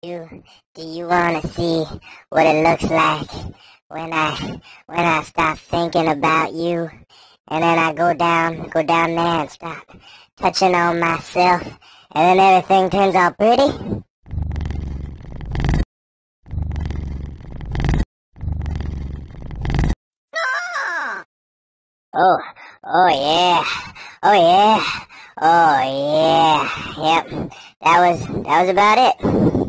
You, do you want to see what it looks like when I when I stop thinking about you, and then I go down go down there and stop touching on myself, and then everything turns out pretty? Oh, oh yeah, oh yeah, oh yeah, yep. That was that was about it.